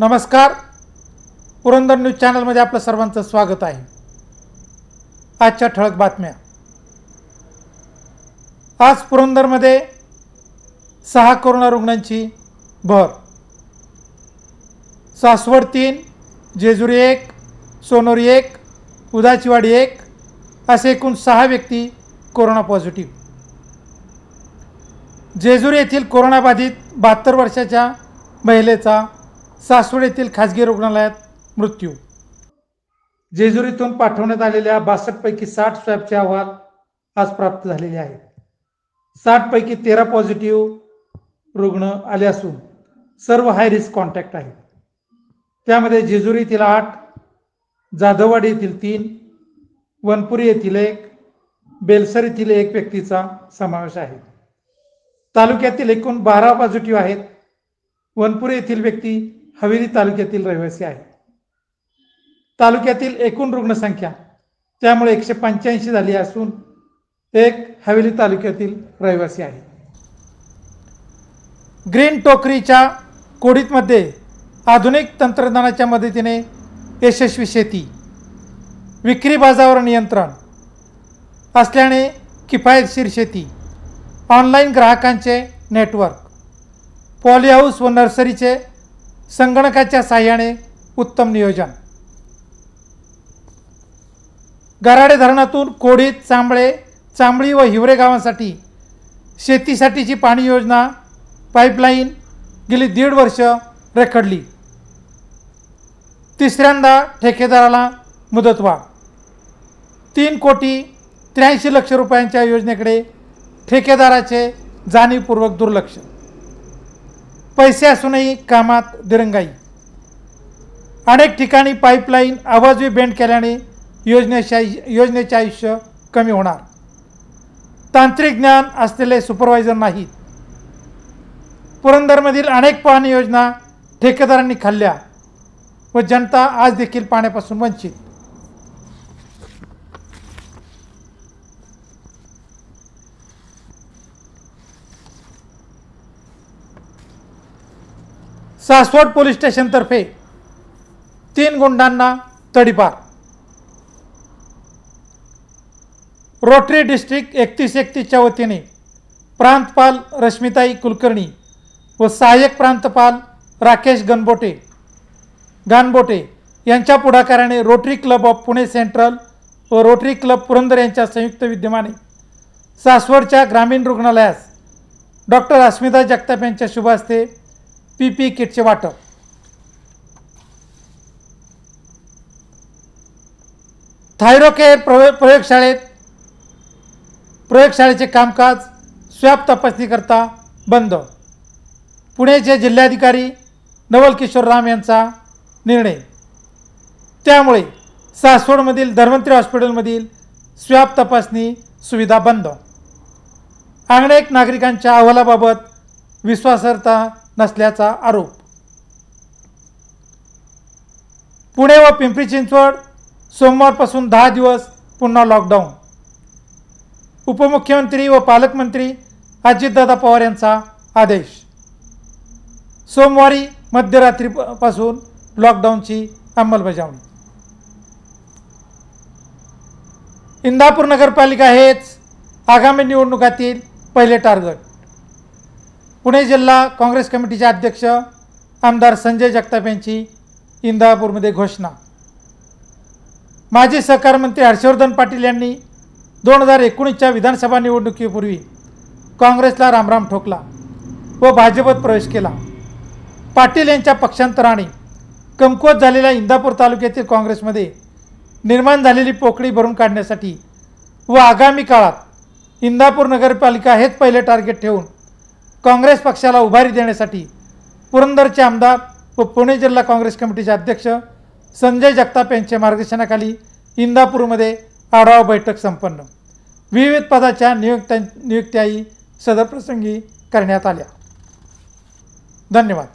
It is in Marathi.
नमस्कार. पुरंदर न्यूज चॅनलमध्ये आपलं सर्वांचं स्वागत आहे. आजच्या ठळक बातम्या. आज पुरंदरमध्ये सहा कोरोना रुग्णांची भर. सासवड तीन जेजुरी एक सोनोरी एक उदाचीवाडी एक असे एकूण सहा व्यक्ती कोरोना पॉझिटिव्ह. जेजुरी येथील कोरोनाबाधित बहात्तर वर्षाच्या महिलेचा सासवड येथील खाजगी रुग्णालयात मृत्यू. जेजुरीतून पाठवण्यात आलेल्या बासष्टपैकी साठ स्वॅबचे अहवाल आज प्राप्त झालेले आहेत. साठपैकी तेरा पॉझिटिव्ह रुग्ण आले असून सर्व हाय रिस्क कॉन्टॅक्ट आहेत. त्यामध्ये जेजुरी येथील आठ जाधववाडी येथील तीन वनपुरी येथील एक बेलसर येथील एक व्यक्तीचा समावेश आहे. तालुक्यातील एकूण बारा पॉझिटिव्ह आहेत. वनपुरी येथील व्यक्ती हवेली तालुक्यातील रहिवासी आहे तालुक्यातील एकूण रुग्णसंख्या त्यामुळे एकशे पंच्याऐंशी झाली असून एक हवेली तालुक्यातील रहिवासी आहे ग्रीन टोकरीच्या कोडीतमध्ये आधुनिक तंत्रज्ञानाच्या मदतीने यशस्वी शेती विक्री बाजावर नियंत्रण असल्याने किफायतशीर शेती ऑनलाईन ग्राहकांचे नेटवर्क पॉलीहाऊस व नर्सरीचे संगणकाच्या साह्याने उत्तम नियोजन. गराडे धरणातून कोडीत चांबळे चांबळी व हिवरे गावांसाठी शेतीसाठीची पाणी योजना पाईपलाईन गेली दीड वर्ष रेखडली. तिसऱ्यांदा ठेकेदाराला मुदतवाढ तीन कोटी त्र्याऐंशी लक्ष रुपयांच्या योजनेकडे ठेकेदाराचे जाणीवपूर्वक दुर्लक्ष. पैसे असूनही कामात दिरंगाई. अनेक ठिकाणी पाईपलाईन आवाजवी बेंड केल्याने योजनेचे योजनेचे आयुष्य कमी होणार. तांत्रिक ज्ञान असलेले सुपरवायझर नाहीत. पुरंदरमधील अनेक पाणी योजना ठेकेदारांनी खाल्ल्या व जनता आज देखील पाण्यापासून वंचित. सासवड पोलीस स्टेशनतर्फे तीन गुंडांना तडीपार. रोटरी डिस्ट्रिक्ट एकतीस एकतीसच्या वतीने प्रांतपाल रश्मिताई कुलकर्णी व सहाय्यक प्रांतपाल राकेश गणबोटे गानबोटे यांच्या पुढाकाराने Rotary Club of Pune Central व रोटरी क्लब पुरंदर यांच्या संयुक्त विद्यमाने सासवडच्या ग्रामीण रुग्णालयास डॉक्टर अस्मिता जगताप यांच्या शुभ हस्ते पी पी किटचे वाटप. थायरोकेअर प्रयो प्रयोगशाळेत प्रयोगशाळेचे कामकाज स्वॅब तपासणीकरता बंद. पुण्याचे जिल्हाधिकारी नवल किशोर राम यांचा निर्णय. त्यामुळे सासवडमधील धन्वंतरी हॉस्पिटलमधील स्वॅब तपासणी सुविधा बंद. अनेक नागरिकांच्या अहवालाबाबत विश्वासार्हता नसल्याचा आरोप. पुणे व पिंपरी चिंचवड सोमवारपासून दहा दिवस पुन्हा लॉकडाऊन उपमुख्यमंत्री व पालकमंत्री अजितदादा पवार यांचा आदेश. सोमवारी मध्यरात्रीपासून लॉकडाऊनची अंमलबजावणी. इंदापूर नगरपालिका हेच आगामी निवडणुकातील पहिले टार्गेट पुणे जिल्हा काँग्रेस कमिटीचे अध्यक्ष आमदार संजय जगताप यांची इंदापूरमध्ये घोषणा. माजी सहकार मंत्री हर्षवर्धन पाटील यांनी दोन हजार एकोणीसच्या विधानसभा निवडणुकीपूर्वी काँग्रेसला रामराम ठोकला व भाजपत प्रवेश केला. पाटील यांच्या पक्षांतराने कमकुवत झालेल्या इंदापूर तालुक्यातील काँग्रेसमध्ये निर्माण झालेली पोकळी भरून काढण्यासाठी व आगामी काळात इंदापूर नगरपालिका हेच पहिले टार्गेट ठेवून काँग्रेस पक्षाला उभारी देण्यासाठी पुरंदरचे आमदार व पुणे जिल्हा काँग्रेस कमिटीचे अध्यक्ष संजय जगताप यांच्या मार्गदर्शनाखाली इंदापूरमध्ये आढावा बैठक संपन्न. विविध पदाच्या नियुक्त्या नियुक्त्याही सदरप्रसंगी करण्यात आल्या. धन्यवाद.